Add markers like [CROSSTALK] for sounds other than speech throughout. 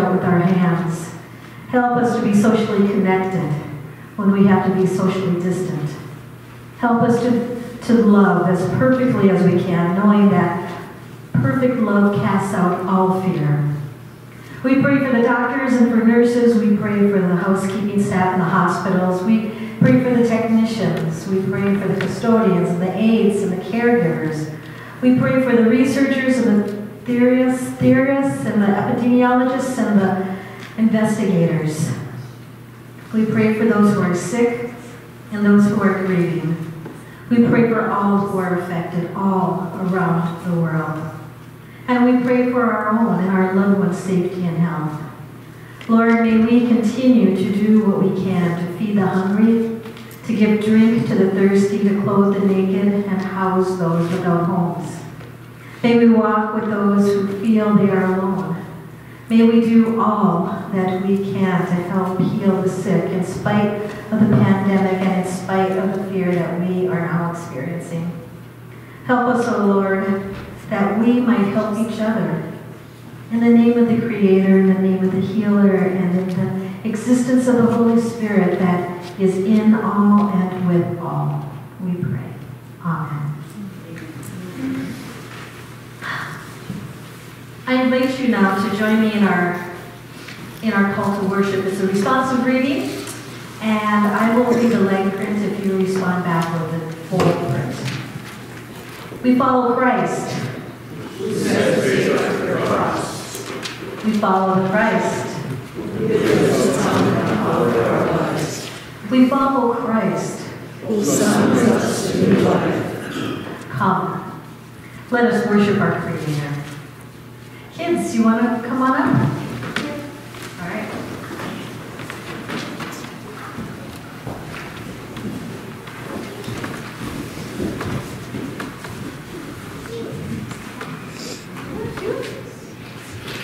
out with our hands. Help us to be socially connected when we have to be socially distant. Help us to, to love as perfectly as we can, knowing that perfect love casts out all fear. We pray for the doctors and for nurses. We pray for the housekeeping staff in the hospitals. We pray for the technicians. We pray for the custodians and the aides and the caregivers. We pray for the researchers and the theorists, theorists and the epidemiologists and the investigators. We pray for those who are sick and those who are grieving. We pray for all who are affected all around the world. And we pray for our own and our loved ones' safety and health. Lord, may we continue to do what we can to feed the hungry, to give drink to the thirsty, to clothe the naked, and house those without homes. May we walk with those who feel they are alone May we do all that we can to help heal the sick in spite of the pandemic and in spite of the fear that we are now experiencing. Help us, O oh Lord, that we might help each other. In the name of the Creator, in the name of the Healer, and in the existence of the Holy Spirit that is in all and with all, we pray. Amen. I invite you now to join me in our in our call to worship. It's a responsive reading, and I will read the leg print if you respond back with the full print. We follow Christ. We follow Christ. We follow Christ. Who summons us. Come. Let us worship our Creator. Kids, you want to come on up? All right.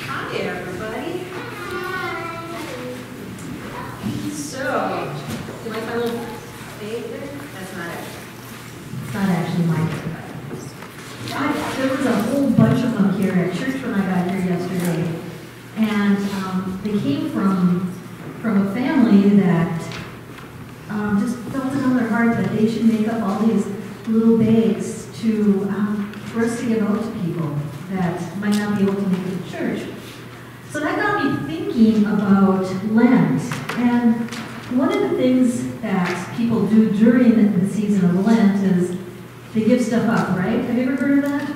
Hi, everybody. So, you like my little fade there? That's not it. It's not actually my I, there was a whole bunch of them here at church when I got here yesterday, and um, they came from from a family that um, just felt it on their heart that they should make up all these little bags to um, for us to give out to people that might not be able to make it to church. So that got me thinking about Lent, and one of the things that people do during the season of Lent is they give stuff up, right? Have you ever heard of that?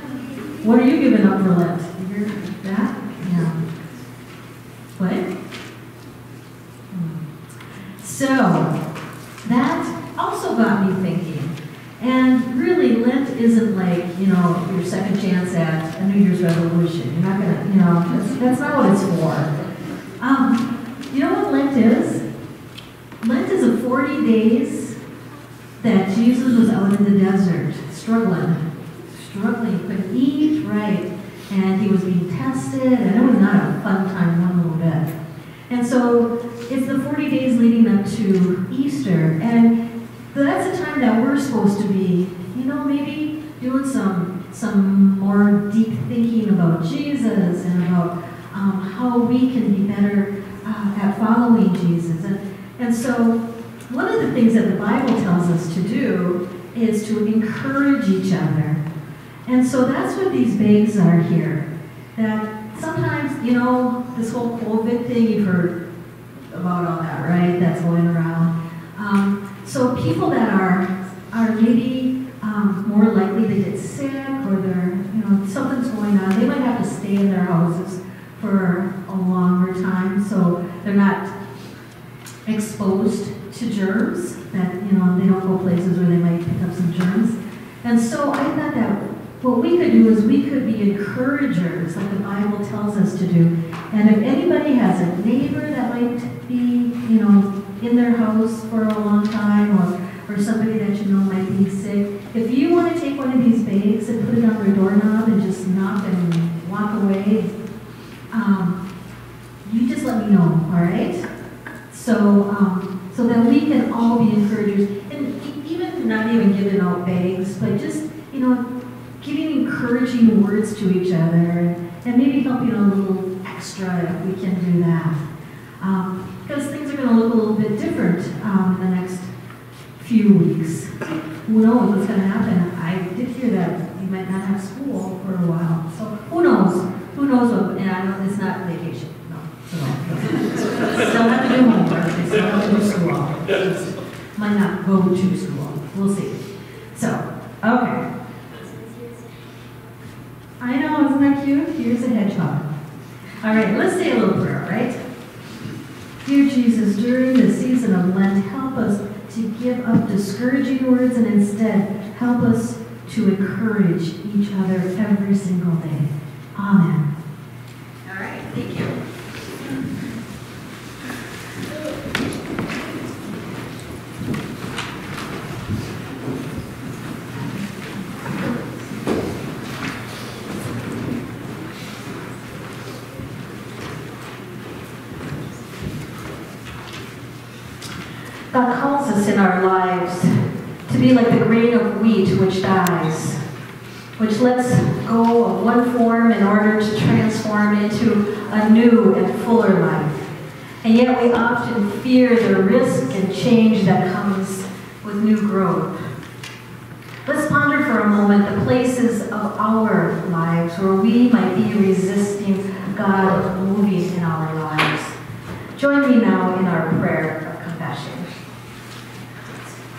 What are you giving up for Lent? You heard that? Yeah. What? Hmm. So, that also got me thinking. And really, Lent isn't like, you know, your second chance at a New Year's resolution. You're not going to, you know, that's, that's not what it's for. Um, you know what Lent is? Lent is a 40 days that Jesus was out in the desert struggling, couldn't eat right, and he was being tested, and it was not a fun time one little bit. And so it's the 40 days leading up to Easter, and that's a time that we're supposed to be, you know, maybe doing some some more deep thinking about Jesus and about um, how we can be better uh, at following Jesus. And, and so one of the things that the Bible tells us to do is to encourage each other. And so that's what these bags are here. That sometimes, you know, this whole COVID thing, you've heard about all that, right? That's going around. Um, so people that are are maybe um, more likely to get sick or they're, you know, know, something's going on. They might have to stay in their houses for a longer time, so they're not exposed to germs, that, you know, they don't go places where they might pick up some germs. And so I thought that what we could do is we could be encouragers, like the Bible tells us to do. And if anybody has a neighbor that might be, you know, in their house for a long time, or, or somebody that you know might be sick, if you want to take one of these bags and put it on their doorknob and just knock and walk away, um, you just let me know, all right? So, um, so that we can all be encouragers, and e- even not even giving out bags, but just, you know, giving encouraging words to each other, and, maybe helping a little extra if we can do that. Um, because things are going to look a little bit different um, in the next few weeks. Who knows what's going to happen? I did hear that you might not have school for a while, so who knows? Who knows what? And I know it's not vacation. No, so [LAUGHS] still have to do homework. Still have to do school. Might not go to school. We'll see. So, okay. That? Here's a hedgehog. All right, let's say a little prayer, right? Dear Jesus, during the season of Lent, help us to give up discouraging words and instead help us to encourage each other every single day. Amen. All right, thank you. God calls us in lives to be like the grain of wheat which dies, which lets go of one form in order to transform into a new and fuller life. And yet we often fear the risk and change that comes with new growth. Let's ponder for a moment the places of our lives where we might be resisting God moving in our lives. Join me now in our prayer.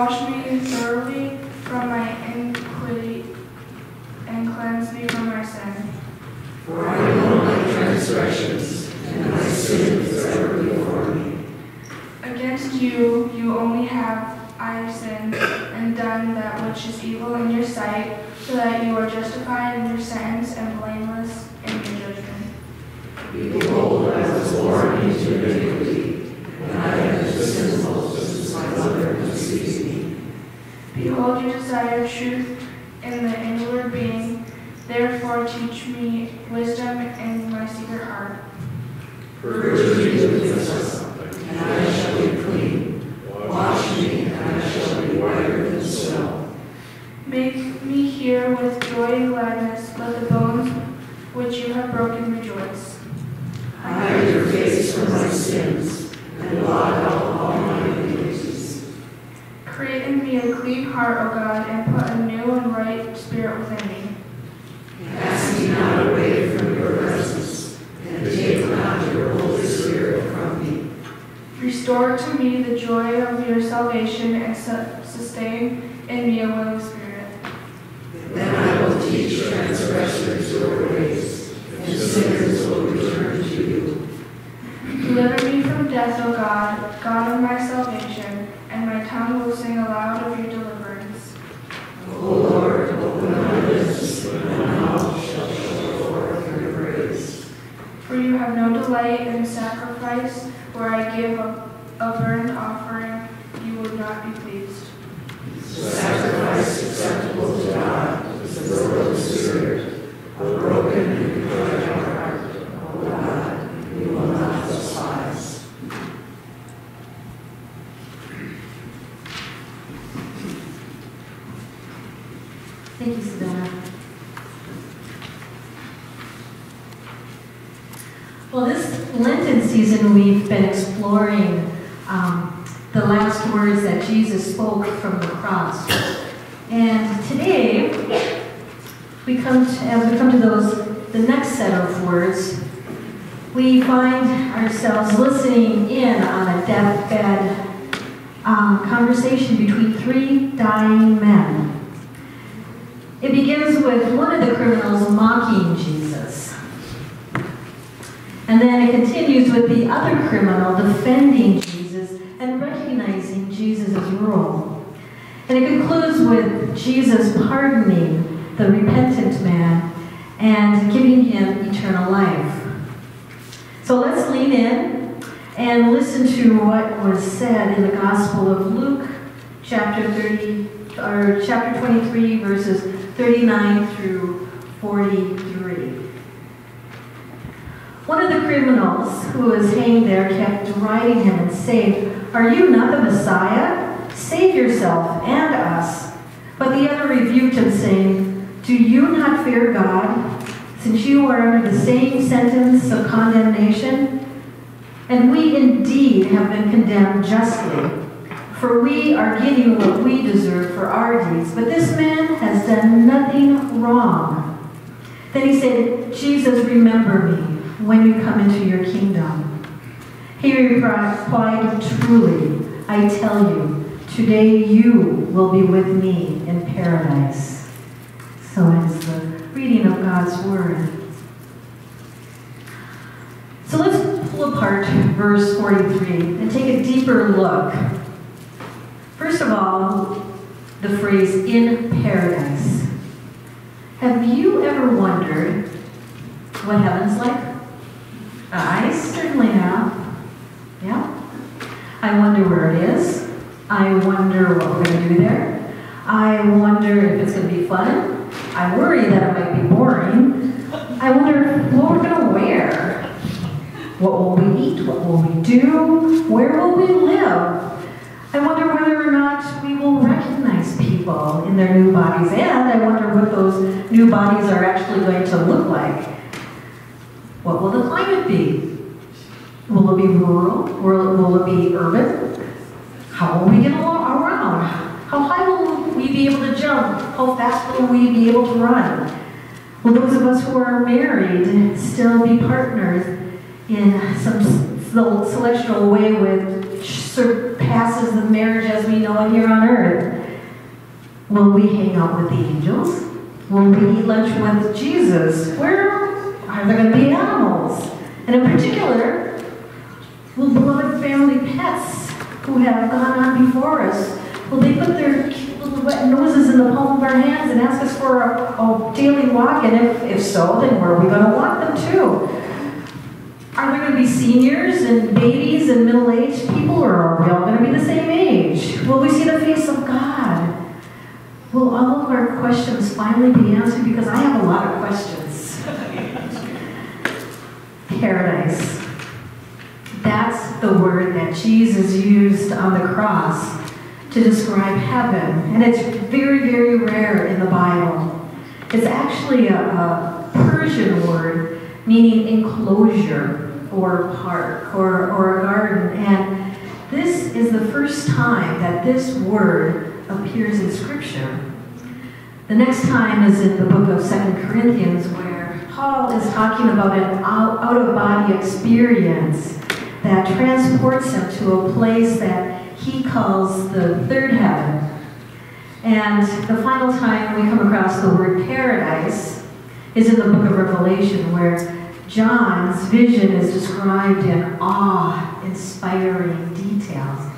Wash Thank you, Savannah. Well, this Lenten season, we've been exploring um, the last words that Jesus spoke from the cross. And today, we come to, as we come to those, the next set of words, we find ourselves listening in on a deathbed um, conversation between three dying men. It begins with one of the criminals mocking Jesus. And then it continues with the other criminal defending Jesus and recognizing Jesus' role. And it concludes with Jesus pardoning the repentant man and giving him eternal life. So let's lean in and listen to what was said in the Gospel of Luke, chapter 30, or chapter 23, verses 39 through 43. One of the criminals who was hanged there kept deriding him and saying, Are you not the Messiah? Save yourself and us. But the other rebuked him, saying, Do you not fear God, since you are under the same sentence of condemnation? And we indeed have been condemned justly, for we are getting what we deserve for our deeds. But this man has done nothing wrong. Then he said, Jesus, remember me when you come into your kingdom. He replied, Truly, I tell you, today you will be with me in paradise. So ends the reading of God's word. So let's pull apart verse 43 and take a deeper look. First of all, the phrase in paradise. Have you ever wondered what heaven's like? I certainly have. Yeah. I wonder where it is. I wonder what we're going to do there. I wonder if it's going to be fun. I worry that it might be boring. I wonder what we're going to wear. What will we eat? What will we do? Where will we live? I wonder whether or not we will recognize people in their new bodies, and I wonder what those new bodies are actually going to look like. What will the climate be? Will it be rural? Will, will it be urban? How will we get around? How high will we be able to jump? How fast will we be able to run? Will those of us who are married still be partners in some celestial way which surpasses the marriage as we know it here on earth? Will we hang out with the angels? Will we eat lunch with Jesus? Where are there going to be animals? And in particular, will beloved family pets who have gone on before us, will they put their little wet noses in the palm of our hands and ask us for a, a daily walk? And if, if so, then where are we going to walk them to? Are there going to be seniors and babies and middle-aged people, or are we all going to be the same age? Will we see the face of God? Will all of our questions finally be answered? Because I have a lot of questions. [LAUGHS] Paradise. That's the word that Jesus used on the cross to describe heaven. And it's very, very rare in the Bible. It's actually a, a Persian word meaning enclosure or park or, or a garden. And this is the first time that this word appears in Scripture. The next time is in the book of Second Corinthians, where Paul is talking about an out of body experience that transports him to a place that he calls the third heaven. And the final time we come across the word paradise is in the book of Revelation, where John's vision is described in awe inspiring details.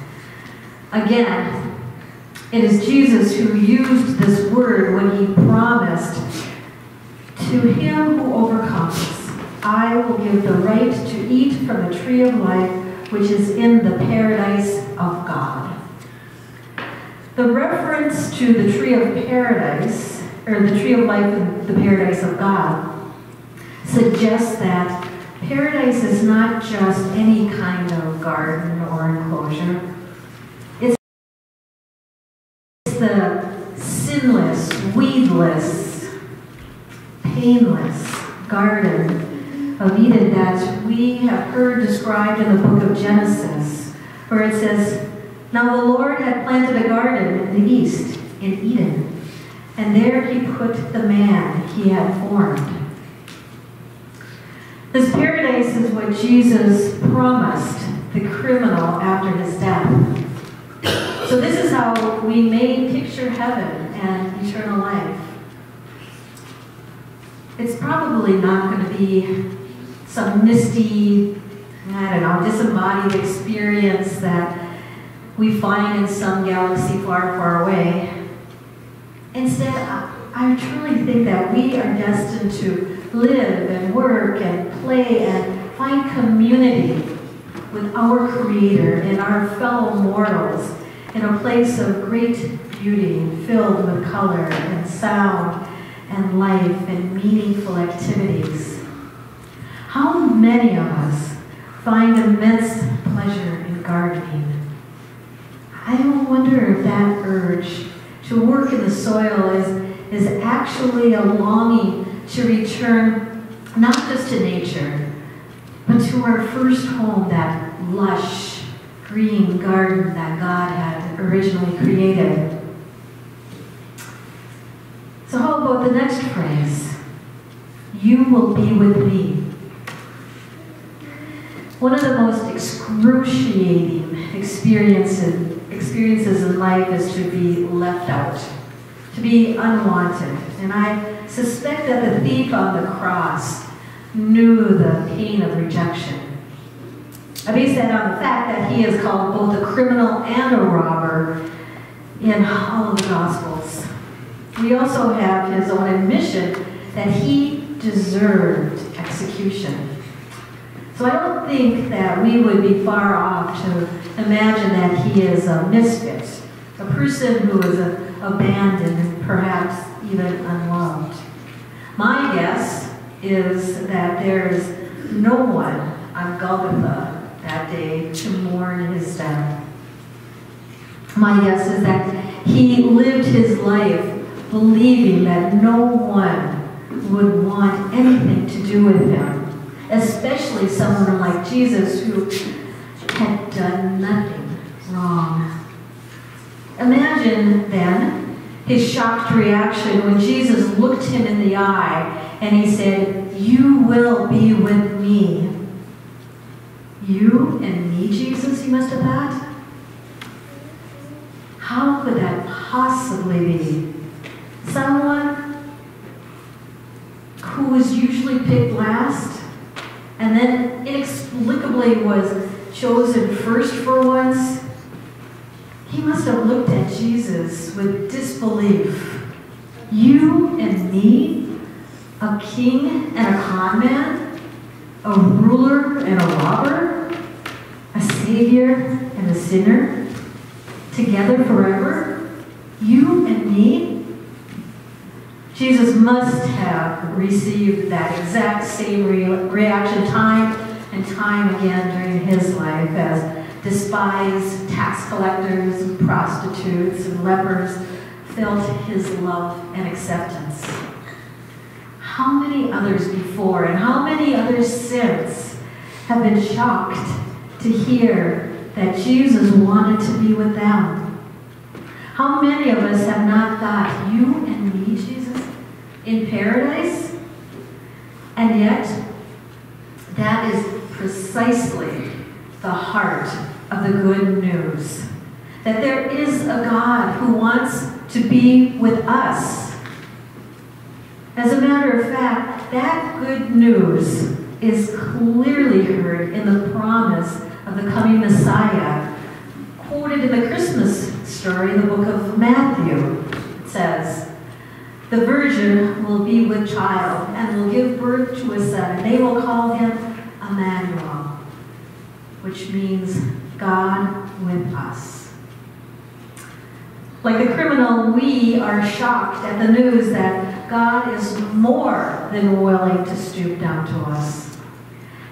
Again, it is Jesus who used this word when he promised, To him who overcomes, I will give the right to eat from the tree of life, which is in the paradise of God. The reference to the tree of paradise, or the tree of life in the paradise of God, suggests that paradise is not just any kind of garden or enclosure. It's the sinless, weedless, painless garden of Eden that we have heard described in the book of Genesis, where it says, Now the Lord had planted a garden in the east, in Eden, and there he put the man he had formed. This paradise is what Jesus promised the criminal after his death. So this is how we may picture heaven and eternal life. It's probably not going to be some misty, I don't know, disembodied experience that we find in some galaxy far, far away. Instead, I truly think that we are destined to live and work and play and find community with our Creator and our fellow mortals in a place of great beauty filled with color and sound and life and meaningful activities. How many of us find immense pleasure in gardening? I wonder if that urge to work in the soil is, is actually a longing to return not just to nature, but to our first home, that lush green garden that God had originally created. So, how about the next phrase? You will be with me. One of the most excruciating experiences, experiences in life is to be left out, to be unwanted. And I suspect that the thief on the cross knew the pain of rejection. Uh, I base that on the fact that he is called both a criminal and a robber in all the Gospels. we also have his own admission that he deserved execution. So I don't think that we would be far off to imagine that he is a misfit, a person who is a, abandoned perhaps even unloved. My guess is that there is no one on Golgotha that day to mourn his death. My guess is that he lived his life believing that no one would want anything to do with him, especially someone like Jesus who had done nothing wrong. Imagine then his shocked reaction when Jesus looked him in the eye and he said, You will be with me. You and me, Jesus, he must have thought? How could that possibly be? Someone who was usually picked last and then inexplicably was chosen first for once? He must have looked Jesus with disbelief. You and me, a king and a con man, a ruler and a robber, a savior and a sinner, together forever? You and me? Jesus must have received that exact same re- reaction time and time again during his life as despised tax collectors and prostitutes and lepers felt his love and acceptance. How many others before and how many others since have been shocked to hear that Jesus wanted to be with them? How many of us have not thought, you and me, Jesus, in paradise? And yet, that is precisely the heart of the good news. That there is a God who wants to be with us. As a matter of fact, that good news is clearly heard in the promise of the coming Messiah, quoted in the Christmas story in the book of Matthew. It says, The virgin will be with child and will give birth to a son, they will call him Emmanuel, which means God with us. Like the criminal, we are shocked at the news that God is more than willing to stoop down to us.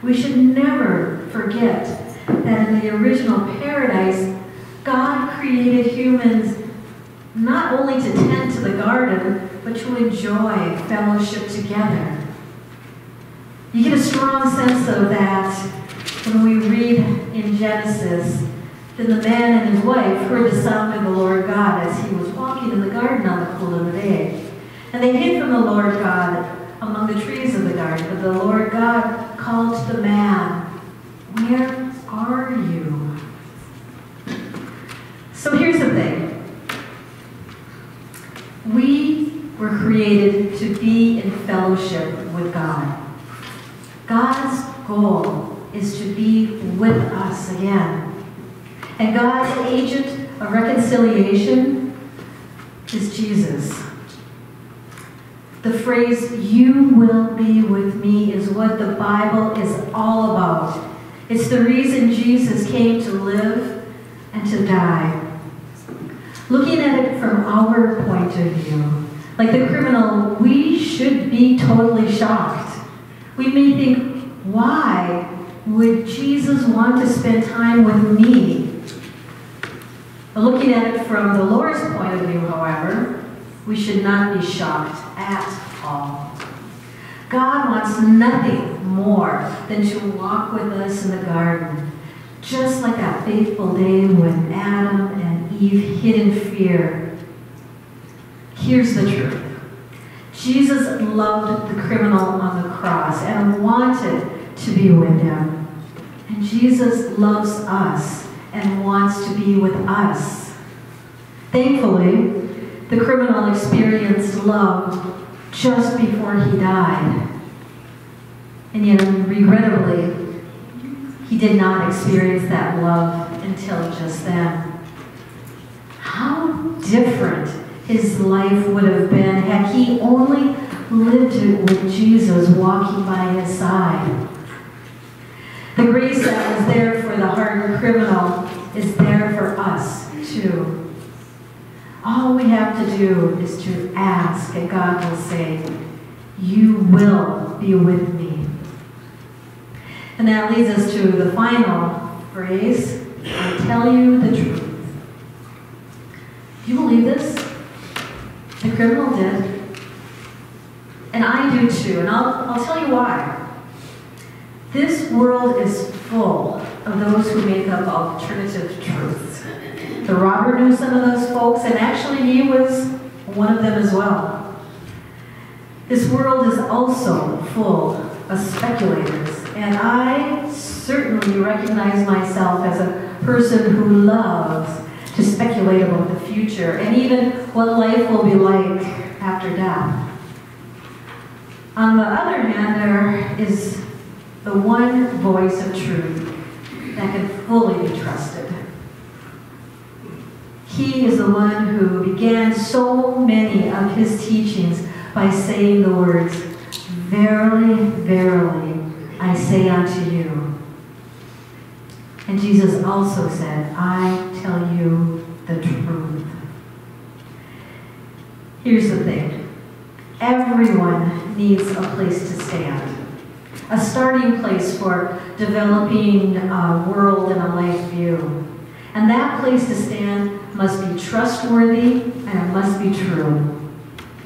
We should never forget that in the original paradise, God created humans not only to tend to the garden, but to enjoy fellowship together. You get a strong sense of that when we read in Genesis then the man and his wife heard the sound of the Lord God as he was walking in the garden on the cool of the day. And they hid from the Lord God among the trees of the garden. But the Lord God called to the man, Where are you? So here's the thing. We were created to be in fellowship with God. God's goal is to be with us again. And God's agent of reconciliation is Jesus. The phrase, you will be with me, is what the Bible is all about. It's the reason Jesus came to live and to die. Looking at it from our point of view, like the criminal, we should be totally shocked. We may think, why would Jesus want to spend time with me? Looking at it from the Lord's point of view, however, we should not be shocked at all. God wants nothing more than to walk with us in the garden, just like that fateful day when Adam and Eve hid in fear. Here's the truth Jesus loved the criminal on the cross and wanted to be with him. Jesus loves us and wants to be with us. Thankfully, the criminal experienced love just before he died. And yet, regrettably, he did not experience that love until just then. How different his life would have been had he only lived it with Jesus walking by his side. The grace that was there for the hardened criminal is there for us too. All we have to do is to ask, and God will say, You will be with me. And that leads us to the final phrase I tell you the truth. Do you believe this? The criminal did. And I do too, and I'll, I'll tell you why. This world is full of those who make up alternative truths. The Robert knew some of those folks, and actually he was one of them as well. This world is also full of speculators, and I certainly recognize myself as a person who loves to speculate about the future and even what life will be like after death. On the other hand, there is the one voice of truth that can fully be trusted. He is the one who began so many of his teachings by saying the words, Verily, verily, I say unto you. And Jesus also said, I tell you the truth. Here's the thing everyone needs a place to stand a starting place for developing a world and a life view. And that place to stand must be trustworthy and it must be true.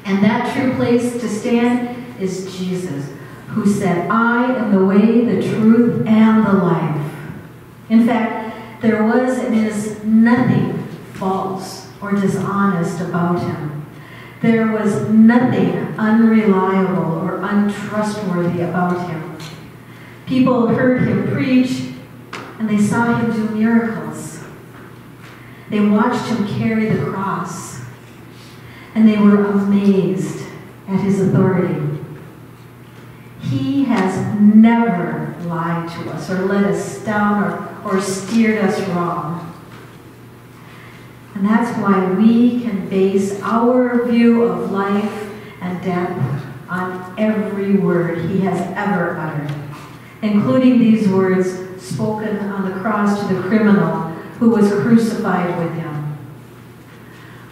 And that true place to stand is Jesus, who said, I am the way, the truth, and the life. In fact, there was and is nothing false or dishonest about him. There was nothing unreliable or untrustworthy about him. People heard him preach and they saw him do miracles. They watched him carry the cross and they were amazed at his authority. He has never lied to us or let us down or, or steered us wrong. And that's why we can base our view of life and death on every word he has ever uttered including these words spoken on the cross to the criminal who was crucified with him.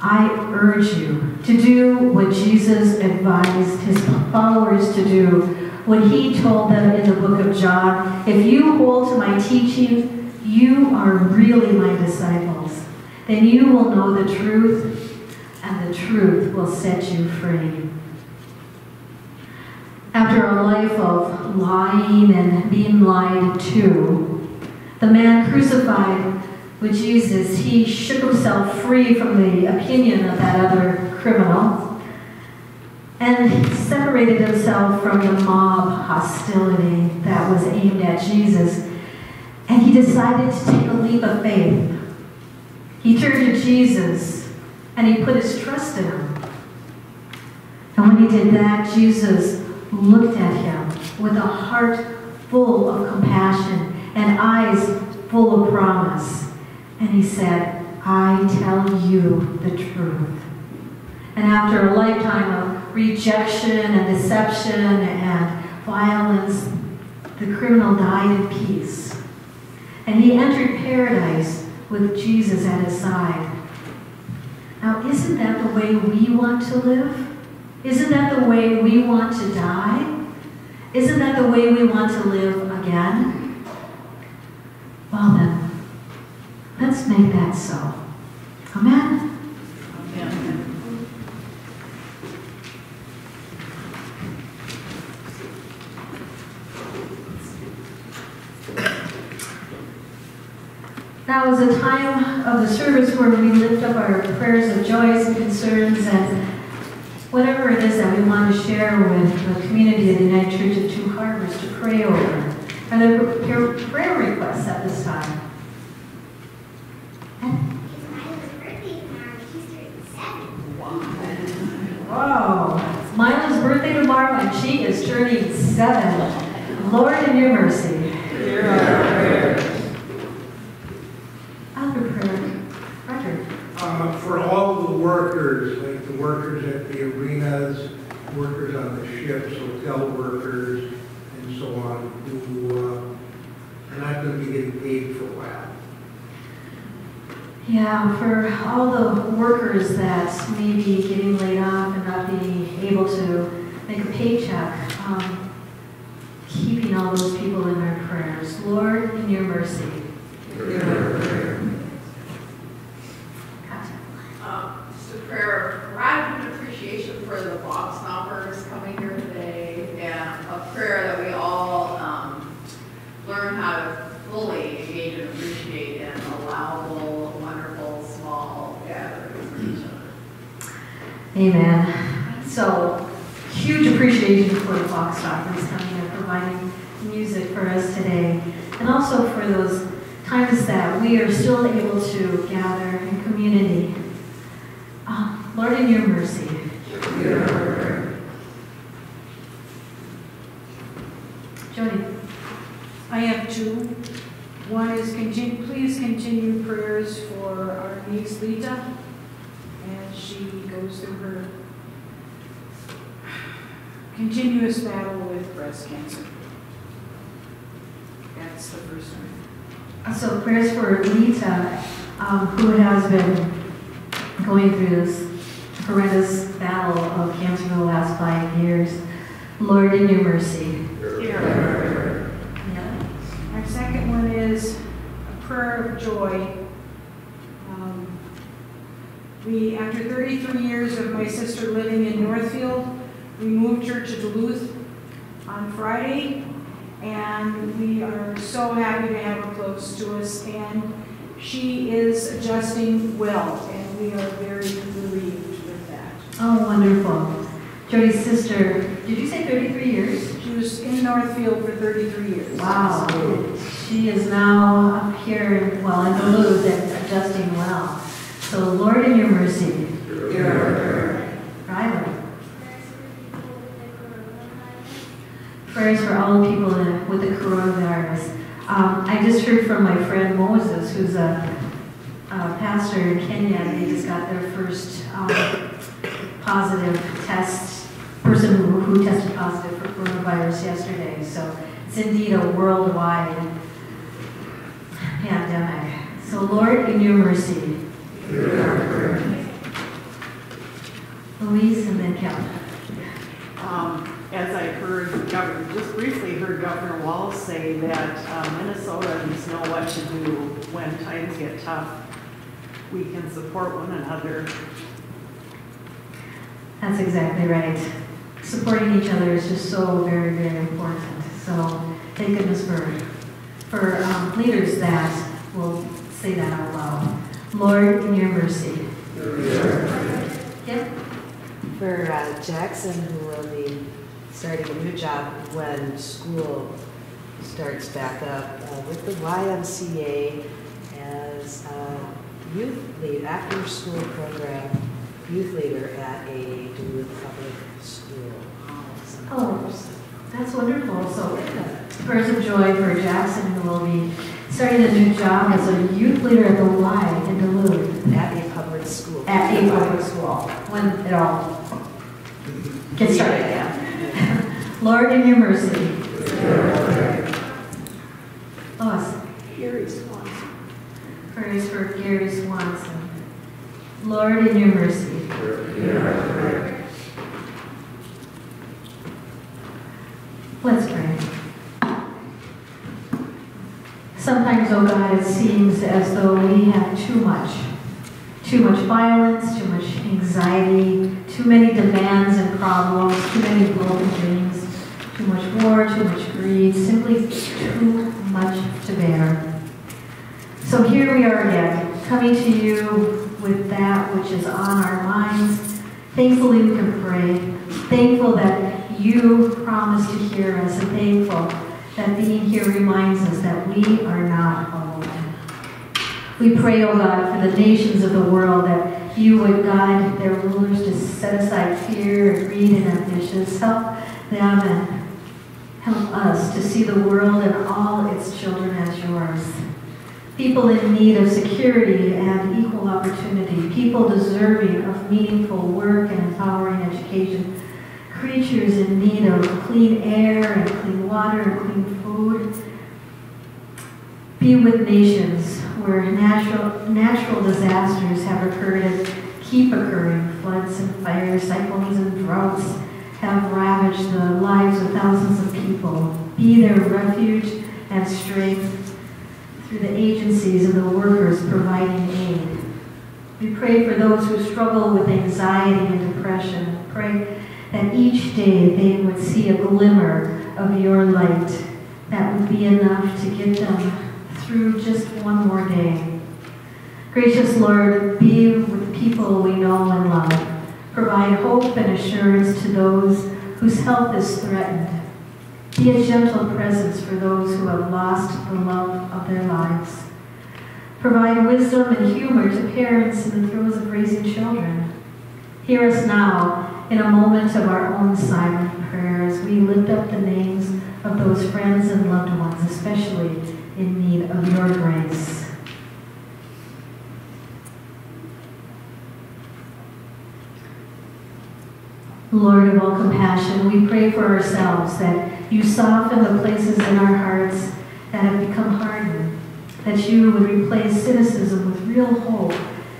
I urge you to do what Jesus advised his followers to do when he told them in the book of John, If you hold to my teaching, you are really my disciples. Then you will know the truth, and the truth will set you free. After a life of lying and being lied to, the man crucified with Jesus, he shook himself free from the opinion of that other criminal and separated himself from the mob hostility that was aimed at Jesus. And he decided to take a leap of faith. He turned to Jesus and he put his trust in him. And when he did that, Jesus looked at him with a heart full of compassion and eyes full of promise. And he said, I tell you the truth. And after a lifetime of rejection and deception and violence, the criminal died in peace. And he entered paradise with Jesus at his side. Now, isn't that the way we want to live? Isn't that the way we want to die? Isn't that the way we want to live again? Well then, let's make that so. Amen? Amen. Now is a time of the service where we lift up our prayers of joys and concerns and whatever it is that we want to share with the community of the United Church of Two Harbors to pray over. Are there prepare prayer requests at this time? Wow. Mila's birthday tomorrow and she is turning seven. Lord in your mercy. Hear our prayers. Other prayer. Roger. Uh, for all the workers, like the the workers at the arenas, workers on the ships, hotel workers, and so on, who uh, are not going to be getting paid for a while. Yeah, for all the workers that may be getting laid off and not being able to make a paycheck, um, keeping all those people in their prayers. Lord, in your mercy. Uh, Just a prayer of gratitude and appreciation for the box knockers coming here today, and a prayer that we all um, learn how to fully engage and appreciate in allowable, wonderful, small gatherings with each other. Amen. So, huge appreciation for the Fox Talkers coming and providing music for us today. And also for those times that we are still able to gather in community. Uh, Lord, in your mercy. Jody. I have two. One is continue, please continue prayers for our niece Lita as she goes through her continuous battle with breast cancer. That's the first one. So prayers for Lita, um, who has been going through this horrendous battle of cancer for the last five years. Lord, in your mercy. Yeah. Our second one is a prayer of joy. We, after 33 years of my sister living in Northfield, we moved her to Duluth on Friday, and we are so happy to have her close to us, and she is adjusting well, and we are very relieved with that. Oh, wonderful. Jody's sister, did you say 33 years? She was in Northfield for 33 years. Wow. She is now up here, well, in Duluth and adjusting well. So Lord, in your mercy. Rylan. Prayers for all the people in- with the coronavirus. Um, I just heard from my friend Moses, who's a, a pastor in Kenya, and they just got their first um, positive test, person who, who tested positive for coronavirus yesterday. So it's indeed a worldwide pandemic. So Lord, in your mercy. Louise and then Kevin. Um, As I heard, Governor, just briefly heard Governor Walz say that uh, Minnesotans know what to do when times get tough. We can support one another. That's exactly right. Supporting each other is just so very, very important. So thank goodness for, for um, leaders that will say that out loud. Lord, in your mercy. Yep. For uh, Jackson, who will be starting a new job when school starts back up uh, with the YMCA as a youth lead, after-school program youth leader at a Duluth Public School. Oh. That's wonderful. So prayers of joy for Jackson, who will be starting a new job as a youth leader at the Y in Duluth. At a public school. At a public school, when it all gets started again. [LAUGHS] Lord, in your mercy. Lois, Gary Swanson. prayers for Gary Swanson. Lord, in your mercy. Let's pray. Sometimes, oh God, it seems as though we have too much. Too much violence, too much anxiety, too many demands and problems, too many broken dreams, too much war, too much greed, simply too much to bear. So here we are again, coming to you with that which is on our minds. Thankfully, we can pray. Thankful that you promise to hear us, and thankful that being here reminds us that we are not alone. We pray, O God, for the nations of the world that you would guide their rulers to set aside fear and greed and ambitions. Help them and help us to see the world and all its children as yours. people in need of security and equal opportunity, people deserving of meaningful work and empowering education, creatures in need of clean air and clean water and clean food. Be with nations where natural, natural disasters have occurred and keep occurring. Floods and fires, cyclones and droughts have ravaged the lives of thousands of people. Be their refuge and strength through the agencies and the workers providing aid. We pray for those who struggle with anxiety and depression. Pray that each day they would see a glimmer of your light that would be enough to get them through just one more day. Gracious Lord, be with people we know and love. Provide hope and assurance to those whose health is threatened. Be a gentle presence for those who have lost the love of their lives. Provide wisdom and humor to parents in the throes of raising children. Hear us now in a moment of our own silent prayer as we lift up the names of those friends and loved ones, especially in need of your grace. Lord of all compassion, we pray for ourselves that you soften the places in our hearts that have become hardened, that you would replace cynicism with real hope,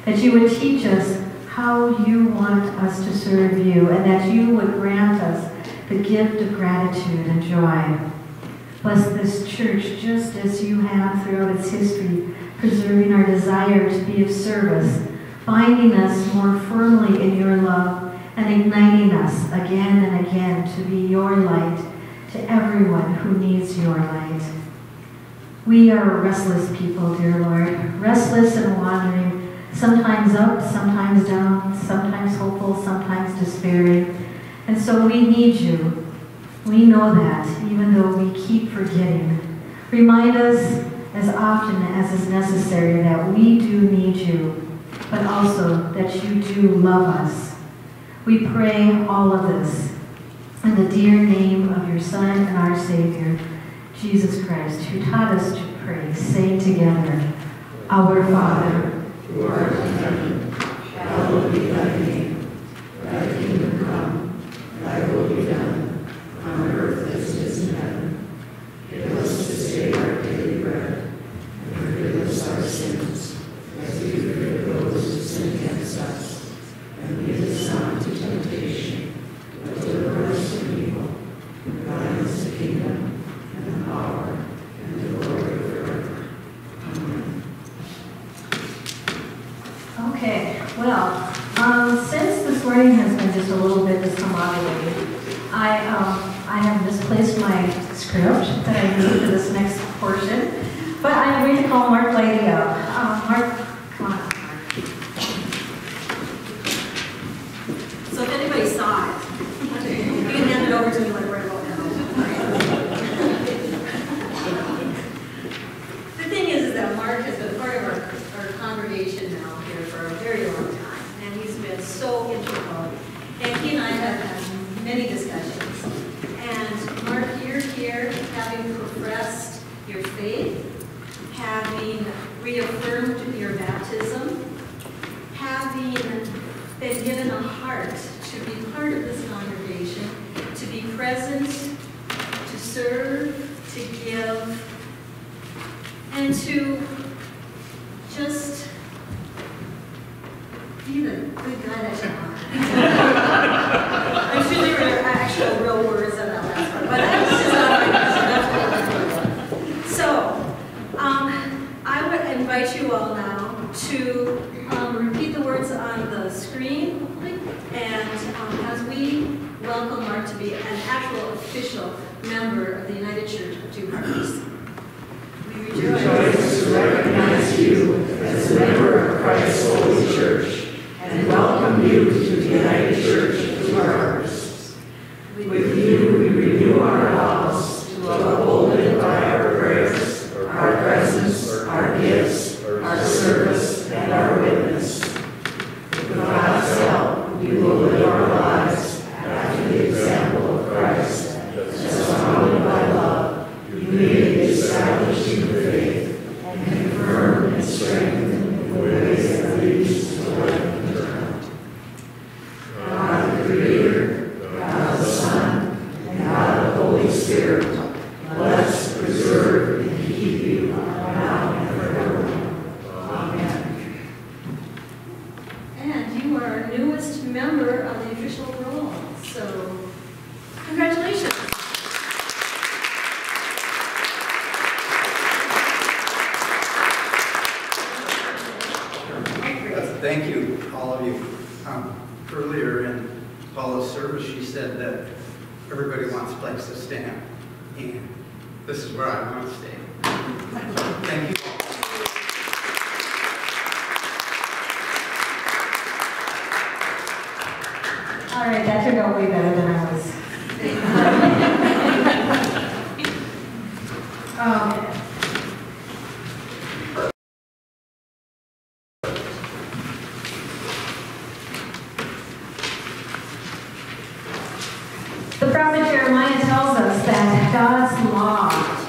that you would teach us how you want us to serve you, and that you would grant us the gift of gratitude and joy. Bless this church just as you have throughout its history, preserving our desire to be of service, binding us more firmly in your love, and igniting us again and again to be your light to everyone who needs your light. We are a restless people, dear Lord, restless and wandering, sometimes up, sometimes down, sometimes hopeful, sometimes despairing. And so we need you. We know that, even though we keep forgetting. Remind us as often as is necessary that we do need you, but also that you do love us. We pray all of this in the dear name of your Son and our Savior, Jesus Christ, who taught us to pray, saying together, Our Father, in heaven, hallowed be thy name. Thy kingdom come, thy will be done, on earth as it is in heaven. Give us this day our daily bread, and forgive us our sins, as we forgive those who sin against us. And lead us not into temptation, but deliver us from evil. For thine is the kingdom, and the power, and the glory forever. Amen. Okay, well, um, since this morning has been just a little bit discombobulated, I, um, I have misplaced my script that I need for this next portion, but I'm going to call Mark Lady up. Uh, Mark, come on up, Mark. So if anybody saw it, you can hand it over to me like right about now. The thing is, is that Mark has been part of our, our congregation now here for a very long time, and he's been so integral. And he and I have had many discussions. And Mark, you're here having professed your faith, having reaffirmed your baptism, having been given a heart to be part of this congregation, to be present, to serve, to give, and to just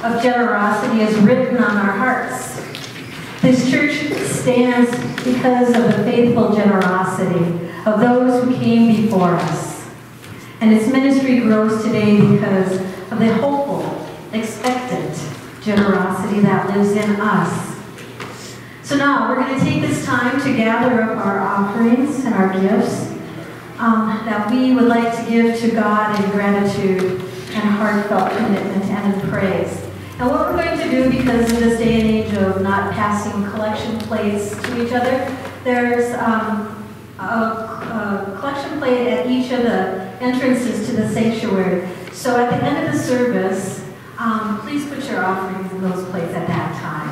of generosity is written on our hearts. This church stands because of the faithful generosity of those who came before us. And its ministry grows today because of the hopeful, expectant generosity that lives in us. So now we're going to take this time to gather up our offerings and our gifts um, that we would like to give to God in gratitude and heartfelt commitment and in praise. And what we're going to do, because in this day and age of not passing collection plates to each other, there's um, a, a collection plate at each of the entrances to the sanctuary. So at the end of the service, um, please put your offerings in those plates at that time.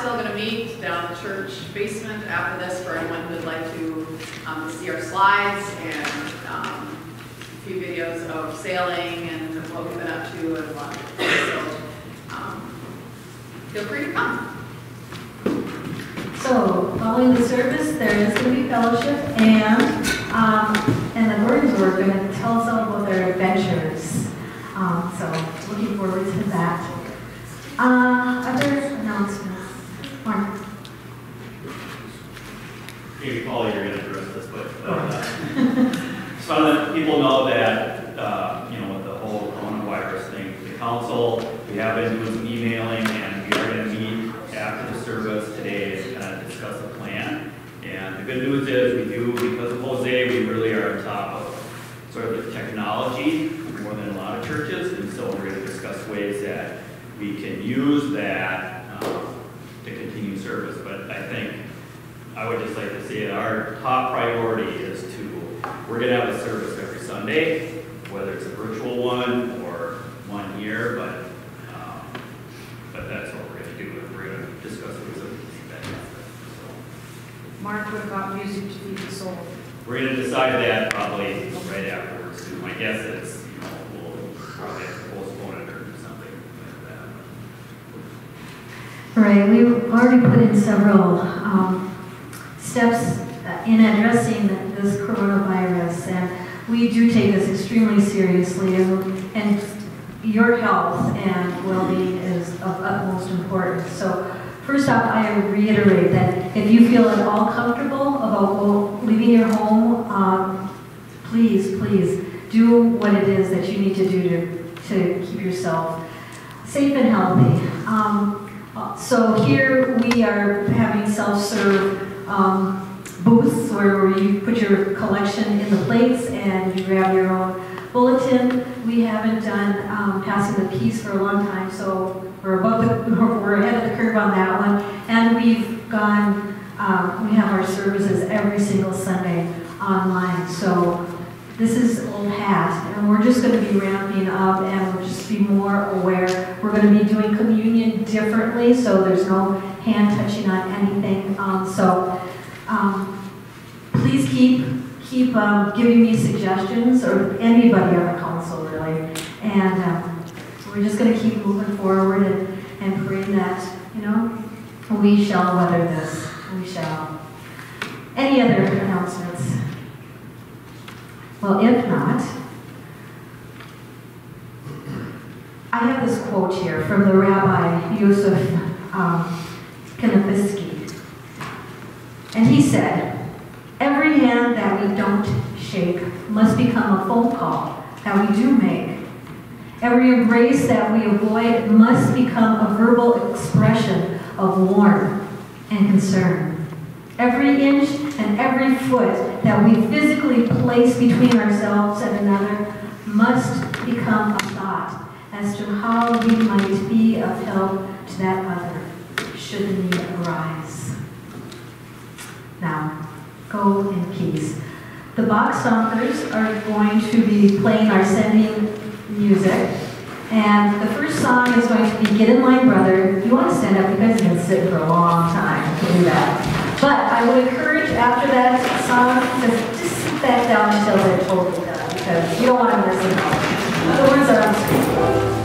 Still going to meet down in the church basement after this for anyone who would like to um, see our slides and um, a few videos of sailing and what we've been up to and what. So, um, feel free to come. So, following the service, there is going to be fellowship, and, um, and the Gordons were going to tell us all about their adventures. Um, so, looking forward to that. Uh, other announcements? Mark? maybe Paul, you're gonna address this, but, but, uh, just want to let people know that, uh, you know, with the whole coronavirus thing, the council, we have been doing some emailing, and we are gonna meet after the service today to kind of discuss a plan. And the good news is, we do, because of Jose, we really are on top of sort of the technology more than a lot of churches, and so we're gonna discuss ways that we can use that, um, to continue service, but I think I would just like to say that our top priority is to, we're gonna have a service every Sunday, whether it's a virtual one or one year, but, um, but that's what we're gonna do, and we're gonna discuss it with some feedback. So, Mark, what about music to feed the soul? We're gonna decide that probably right afterwards, too. My guess is, you know, we'll probably have to postpone it or do something like that. All right, we've already put in several um, steps uh, in addressing this coronavirus, and we do take this extremely seriously, and, and your health and well-being is of utmost importance. So first off, I would reiterate that if you feel at all comfortable about go- leaving your home, um, please, please do what it is that you need to do to, to keep yourself safe and healthy. Um, So here we are having self-serve um, booths where you put your collection in the plates and you grab your own bulletin. We haven't done um, passing the peace for a long time, so we're above the, [LAUGHS] we're ahead of the curve on that one. And we've gone, um, we have our services every single Sunday online. So this is old hat, and we're just going to be ramping up and we'll just be more aware. We're going to be doing communion differently, so there's no hand touching on anything. Um, so um, please keep keep um, giving me suggestions, or anybody on the council really. And um, we're just going to keep moving forward and, and praying that you know we shall weather this. We shall. Any other announcements? Well, if not, I have this quote here from the Rabbi Yosef um. And he said, Every hand that we don't shake must become a phone call that we do make. Every embrace that we avoid must become a verbal expression of warmth and concern. Every inch and every foot that we physically place between ourselves and another must become a thought as to how we might be of help to that other, should the need arise. Now, go in peace. The box stompers are going to be playing our sending music. And the first song is going to be Get in Line, Brother. You want to stand up, you guys have been sitting for a long time to do that. But I would encourage after that song to just sit back down until they're totally done because you don't want to miss it all. The words are on screen.